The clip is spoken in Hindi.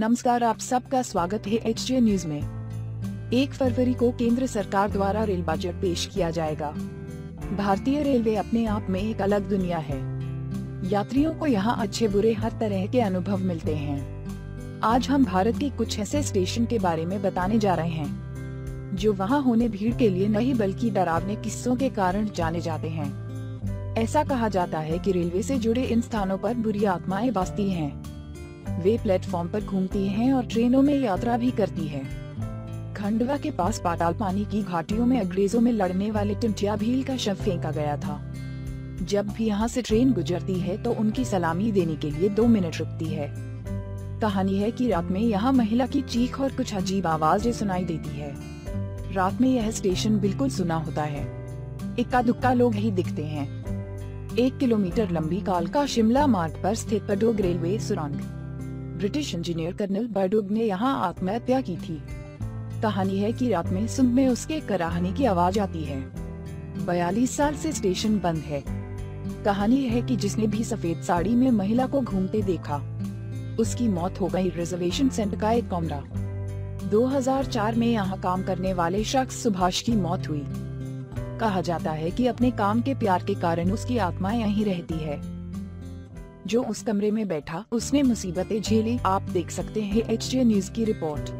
नमस्कार आप सबका स्वागत है एच न्यूज़ में। एक फरवरी को केंद्र सरकार द्वारा रेल बजट पेश किया जाएगा। भारतीय रेलवे अपने आप में एक अलग दुनिया है। यात्रियों को यहाँ अच्छे बुरे हर तरह के अनुभव मिलते हैं। आज हम भारत के कुछ ऐसे स्टेशन के बारे में बताने जा रहे हैं, जो वहाँ होने भीड़ के लिए नहीं बल्कि डरावने किस्सों के कारण जाने जाते हैं। ऐसा कहा जाता है कि रेलवे से जुड़े इन स्थानों पर बुरी आत्माएँ बसती हैं। वे प्लेटफॉर्म पर घूमती हैं और ट्रेनों में यात्रा भी करती हैं। खंडवा के पास पाताल पानी की घाटियों में अंग्रेज़ों में लड़ने वाले टिमटिया भील का शव फेंका गया था। जब भी यहाँ से ट्रेन गुजरती है तो उनकी सलामी देने के लिए दो मिनट रुकती है। कहानी है कि रात में यहाँ महिला की चीख और कुछ अजीब आवाज़ें सुनाई देती है। रात में यह स्टेशन बिल्कुल सुना होता है। इक्का दुक्का लोग ही दिखते हैं। एक किलोमीटर लंबी कालका शिमला मार्ग पर स्थित पडोग रेलवे सुरंग। ब्रिटिश इंजीनियर कर्नल बर्डुग ने यहाँ आत्महत्या की थी। कहानी है कि रात में सुबह में उसके कराहने की आवाज़ आती है। बयालीस साल से स्टेशन बंद है। कहानी है कि जिसने भी सफ़ेद साड़ी में महिला को घूमते देखा, उसकी मौत हो गई रिजर्वेशन सेंटर का एक कमरा। 2004 में यहाँ काम करने वाले शख्स सुभाष की मौत हुई। कहा जाता है कि अपने काम के प्यार के कारण उसकी आत्मा यहीं रहती है। जो उस कमरे में बैठा, उसने मुसीबतें झेली। आप देख सकते हैं एच न्यूज़ की रिपोर्ट।